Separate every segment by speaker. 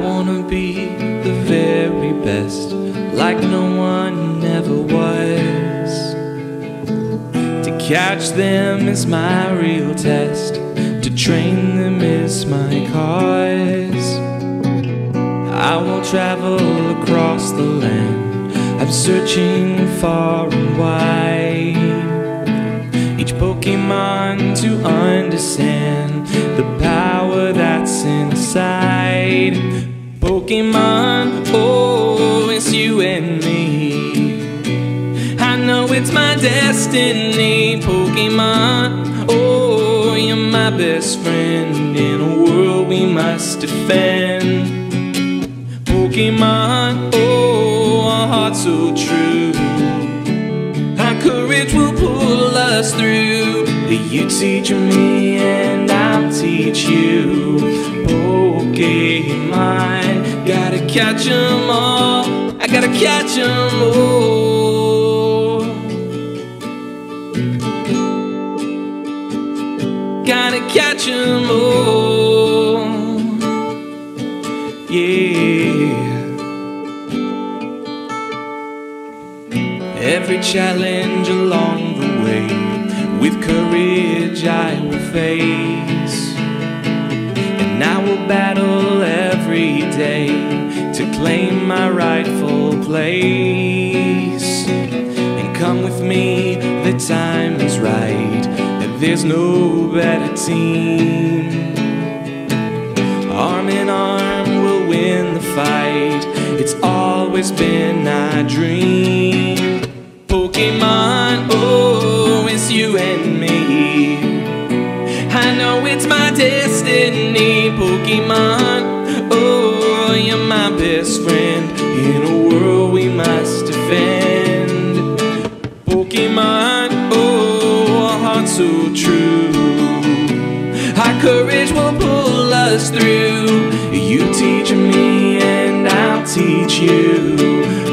Speaker 1: wanna be the very best, like no one ever was. To catch them is my real test, to train them is my cause. I will travel across the land, I'm searching far and wide. Each Pokemon to understand the power that's inside. Pokemon, oh, it's you and me. I know it's my destiny, Pokemon. Oh, you're my best friend in a world we must defend. Pokemon, oh, our hearts so true. Our courage will pull us through. You teach me and I'll teach you. Pokemon, catch 'em all. I gotta catch 'em all. Gotta catch 'em all. Yeah. Every challenge along the way, with courage I will face. Claim my rightful place. And come with me, the time is right, and there's no better team. Arm in arm, we'll win the fight. It's always been our dream. Pokemon, oh, it's you and me. I know it's my destiny, Pokemon. Oh, you're my best friend in a world we must defend. Pokemon, oh, our hearts so true. Our courage will pull us through. You teach me and I'll teach you.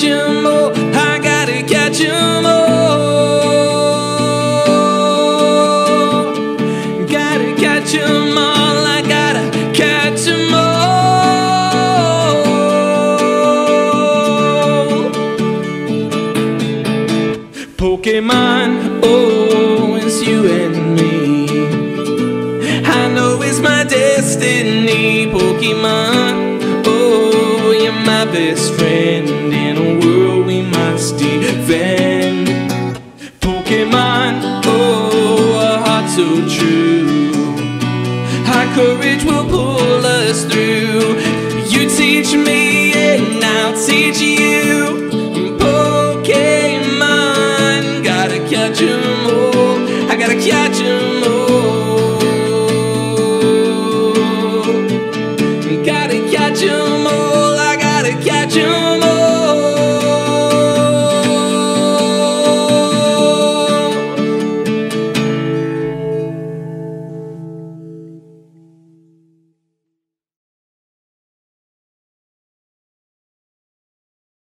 Speaker 1: Catch 'em all. I gotta catch 'em all. Gotta catch all. I gotta catch all. Pokemon, oh, it's you and me. I know it's my destiny, Pokemon. Oh, you're my best friend so true. Our courage will pull.